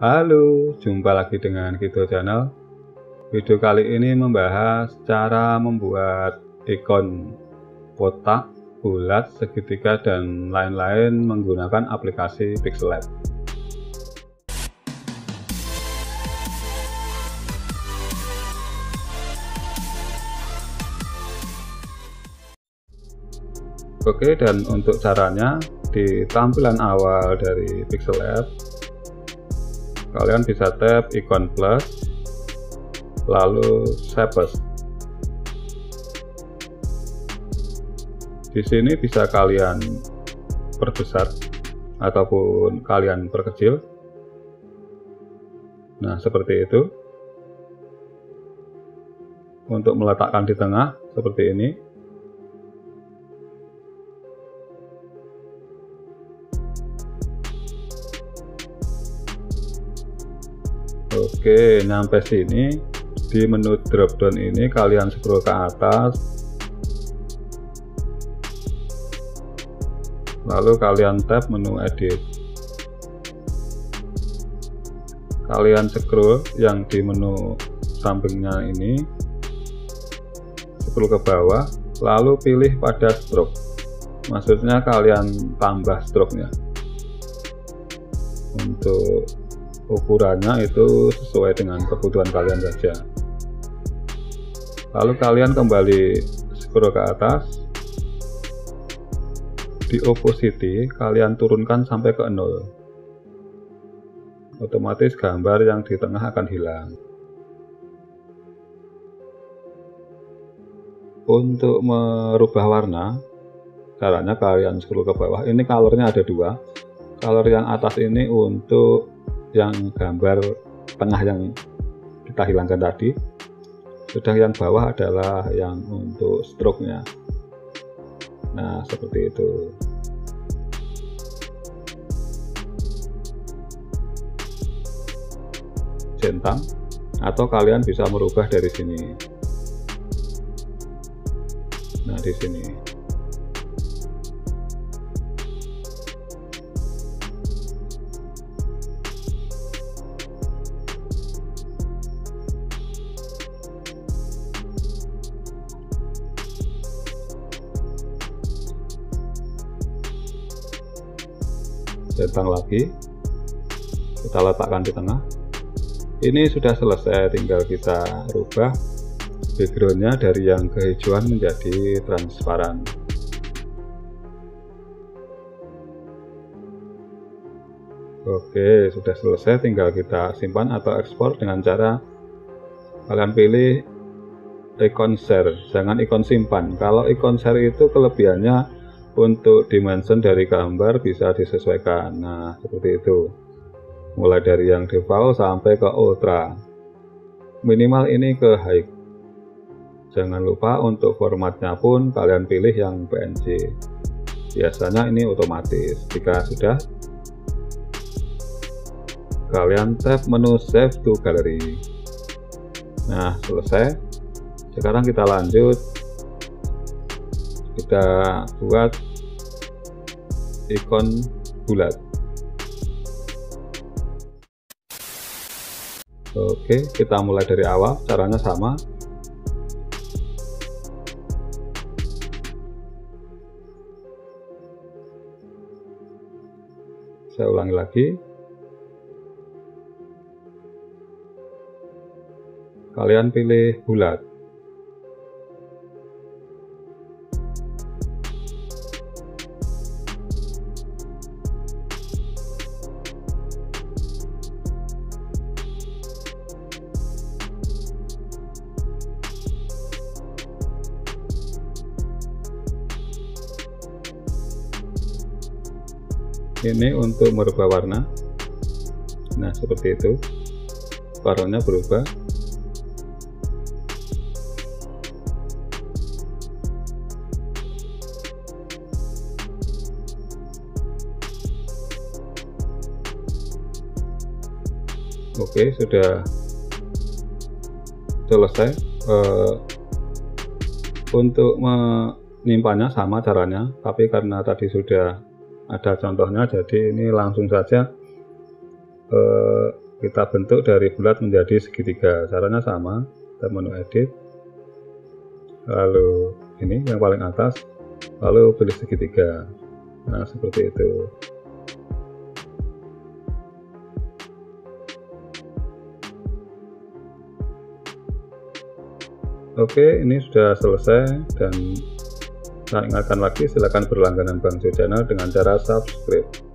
Halo, jumpa lagi dengan Kido Channel. Video kali ini membahas cara membuat ikon kotak, bulat, segitiga, dan lain-lain menggunakan aplikasi Pixel Lab. Oke, dan untuk caranya di tampilan awal dari Pixel Lab kalian bisa tap ikon plus lalu Shapes di sini bisa kalian perbesar ataupun kalian perkecil. Nah seperti itu. Untuk meletakkan di tengah seperti ini Oke, nyampe sini di menu drop down ini kalian scroll ke atas. Lalu kalian tap menu edit. Kalian scroll yang di menu sampingnya ini. Scroll ke bawah, lalu pilih pada stroke. Maksudnya kalian tambah stroke-nya. Untuk ukurannya itu sesuai dengan kebutuhan kalian saja. Lalu kalian kembali scroll ke atas. Di opacity kalian turunkan sampai ke 0 otomatis gambar yang di tengah akan hilang. Untuk merubah warna caranya kalian scroll ke bawah. Ini colornya ada dua. Color yang atas ini untuk yang gambar tengah yang kita hilangkan tadi. Sedang yang bawah adalah yang untuk stroke nya nah seperti itu. Centang atau kalian bisa merubah dari sini. Nah di sini centang lagi. Kita letakkan di tengah. Ini sudah selesai tinggal kita rubah backgroundnya dari yang kehijauan menjadi transparan. Oke sudah selesai tinggal kita simpan atau ekspor dengan cara kalian pilih ikon share. Jangan ikon simpan. Kalau ikon share itu kelebihannya untuk dimension dari gambar bisa disesuaikan. Nah seperti itu. Mulai dari yang default sampai ke ultra. Minimal ini ke high. Jangan lupa untuk formatnya pun kalian pilih yang PNG biasanya ini otomatis. Jika sudah kalian tap menu save to gallery. Nah selesai. Sekarang kita lanjut kita buat ikon bulat. Oke kita mulai dari awal. Caranya sama. Saya ulangi lagi. Kalian pilih bulat ini untuk merubah warna. Nah seperti itu. Warnanya berubah. Oke sudah selesai. Uh, untuk menyimpannya sama caranya tapi karena tadi sudah ada contohnya jadi ini langsung saja eh, kita bentuk dari bulat menjadi segitiga. Caranya sama kita menu edit. Lalu ini yang paling atas lalu pilih segitiga. Nah seperti itu. Oke, ini sudah selesai dan saya ingatkan lagi silakan berlangganan Bang Jo Channel dengan cara subscribe.